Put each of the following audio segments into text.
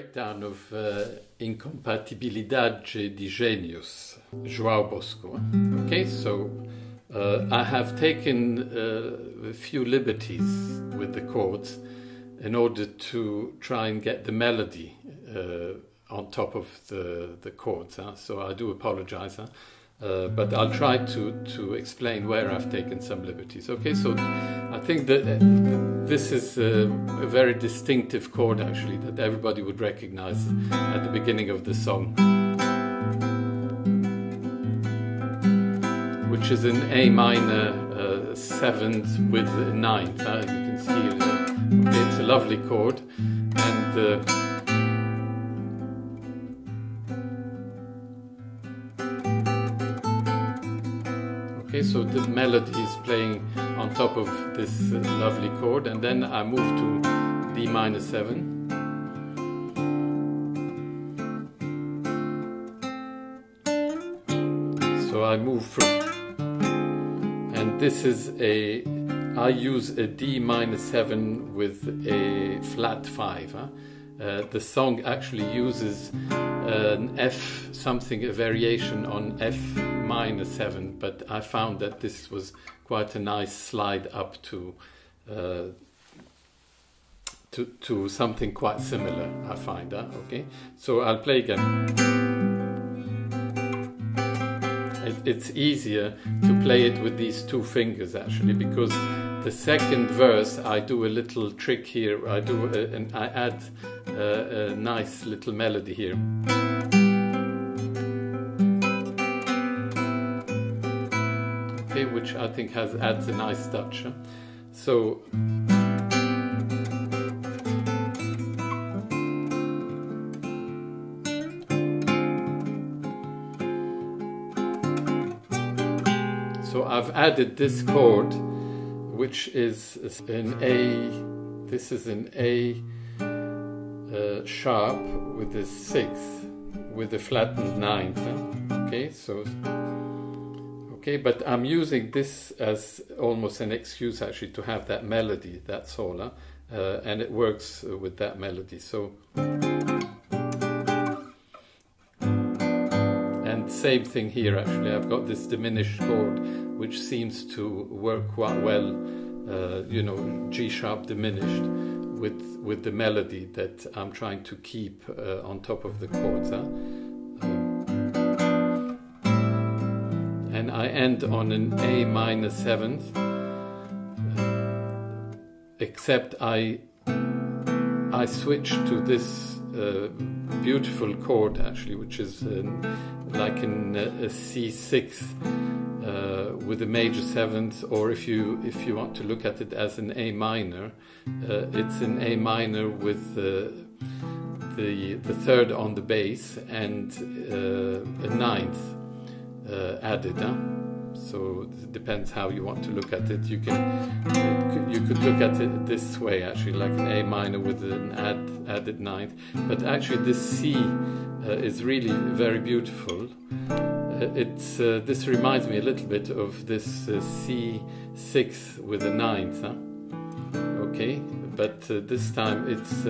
breakdown of uh, Incompatibilidade de Gênios, João Bosco. Okay, so uh, I have taken uh, a few liberties with the chords in order to try and get the melody uh, on top of the, the chords. Huh? So I do apologize. Huh? Uh, but I'll try to, to explain where I've taken some liberties. Okay, so I think that uh, this is a, a, very distinctive chord actually that everybody would recognize at the beginning of the song, which is an A minor uh, seventh with a ninth. Uh, you can see it. Uh, it's a lovely chord, and uh, Okay, so the melody is playing on top of this uh, lovely chord, and then I move to D minor 7. So I move from, and this is a, I use a D minor 7 with a flat 5. Huh? Uh, the song actually uses an F something, a variation on F minor 7, but I found that this was quite a nice slide up to, uh, to, to something quite similar, I find. Huh? Okay, so I'll play again. It, it's easier to play it with these two fingers actually because the second verse I do a little trick here. I do a, and I add a, a nice little melody here. Okay, which I think has adds a nice touch. Huh? So. So I've added this chord which is an A, this is an A uh, sharp with the sixth, with the flattened ninth. Huh? Okay, so, okay, but I'm using this as almost an excuse actually to have that melody, that's all, huh? uh, and it works with that melody. So, same thing here actually, I've got this diminished chord which seems to work quite well, uh, you know, G sharp diminished with with the melody that I'm trying to keep uh, on top of the chords. Huh? Um, and I end on an A minor seventh, uh, except I I switch to this uh, beautiful chord actually, which is like in a C6 Uh, with a major seventh, or if you if you want to look at it as an A minor, uh, it's an A minor with uh, the the third on the bass and uh, a ninth uh, added. Huh? So it depends how you want to look at it. You can you could look at it this way actually, like an A minor with an add, added ninth. But actually, this C is really very beautiful it's uh, this reminds me a little bit of this uh, C6 with a ninth. Huh? Okay, but uh, this time it's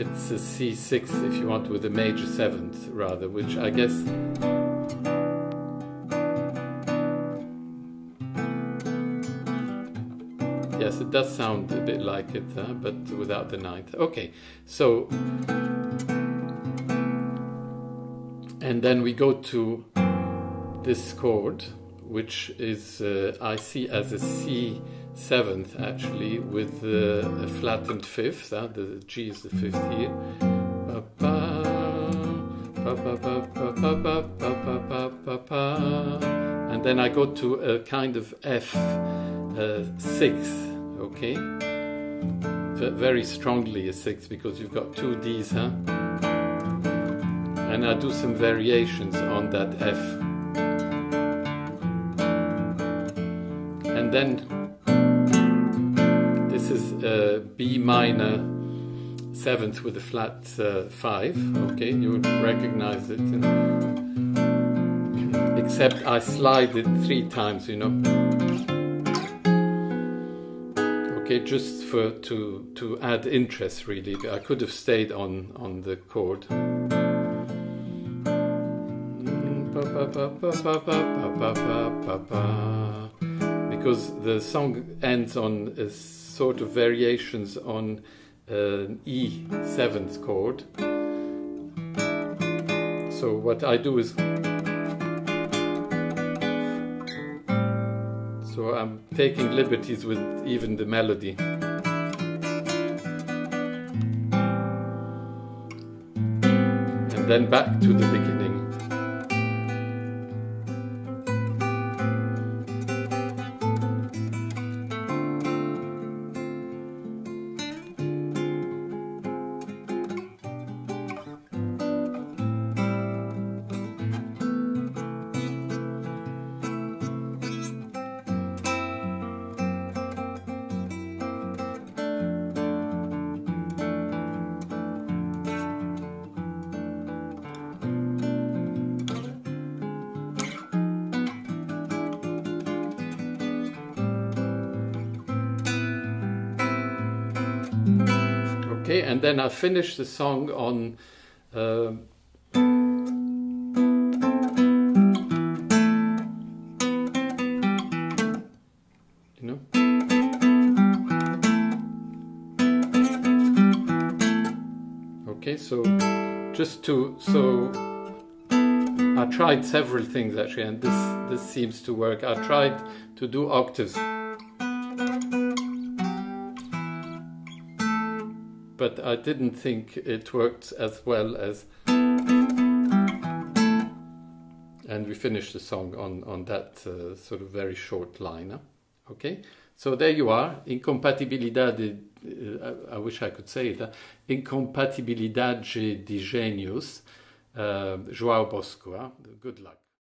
it's a C6 if you want with a major seventh rather, which I guess. Yes, it does sound a bit like it, but without the ninth. Okay, so and then we go to this chord, which is uh, I see as a C seventh actually with uh, a flattened fifth. Uh, the G is the fifth here. And then I go to a kind of F uh, sixth, okay? Very strongly a sixth because you've got two D's, huh? and I do some variations on that F. And then this is a B minor seventh with a flat uh, five. Okay, you would recognize it. Except I slide it three times, you know. Okay, just for to to add interest, really, I could have stayed on on the chord. Because the song ends on a sort of variations on an E seventh chord. So what I do is so I'm taking liberties with even the melody. And then back to the beginning. Okay, and then I finish the song on. Uh, you know? Okay, so just to so I tried several things actually, and this this seems to work. I tried to do octaves. I didn't think it worked as well as. And we finished the song on, on that uh, sort of very short line. Okay, so there you are. Incompatibilidad, uh, I wish I could say it. Incompatibilidad de genius, uh, João Bosco. Good luck.